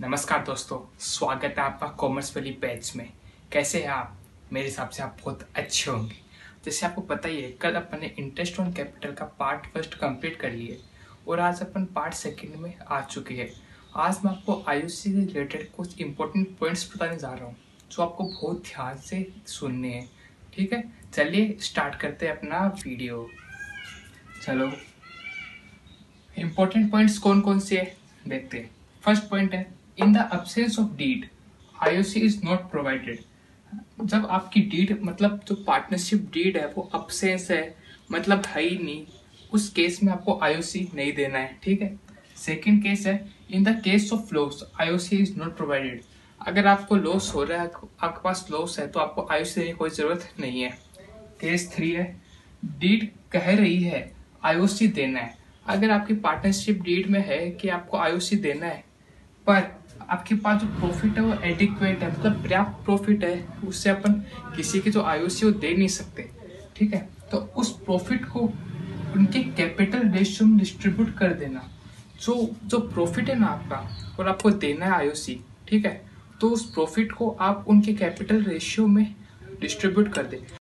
नमस्कार दोस्तों, स्वागत है आपका कॉमर्स वाली बैच में। कैसे हैं आप? मेरे हिसाब से आप बहुत अच्छे होंगे। जैसे आपको पता ही है, कल अपन ने इंटरेस्ट ऑन कैपिटल का पार्ट फ़र्स्ट कंप्लीट कर लिए और आज अपन पार्ट सेकंड में आ चुके हैं। आज मैं आपको आई से रिलेटेड कुछ इंपॉर्टेंट पॉइंट्स बताने जा रहा हूँ, जो आपको बहुत ध्यान से सुनने हैं। ठीक है? चलिए स्टार्ट करते हैं अपना वीडियो चलो। इंपॉर्टेंट पॉइंट्स कौन कौन से है? देखते हैं। फ़र्स्ट पॉइंट है in the absence of deed IOC is not provided जब आपकी डीड मतलब जो पार्टनरशिप डीड है, वो अब्सेंस है मतलब है ही नहीं, उस केस में आपको आईओसी नहीं देना है, ठीक है? सेकंड केस है in the case of loss IOC is not provided अगर आपको लॉस हो रहा है, आपके पास लॉस है तो आपको आईओसी देने की कोई ज़रूरत नहीं है। केस थ्री है डीड कह रही है आईओसी देना है। अगर आपकी पार्टनरशिप डीड में है कि आपको आईओसी देना है, पर आपके पास जो प्रॉफिट है वो एडिक्वेट है मतलब पर्याप्त प्रॉफिट है, उससे अपन किसी की जो आईओसी वो दे नहीं सकते, ठीक है? तो उस प्रॉफिट को उनके कैपिटल रेशियो में डिस्ट्रीब्यूट कर देना। जो जो प्रॉफिट है ना आपका, और आपको देना है आईओसी ठीक है? तो उस प्रॉफिट को आप उनके कैपिटल रेशियो में डिस्ट्रीब्यूट कर दें।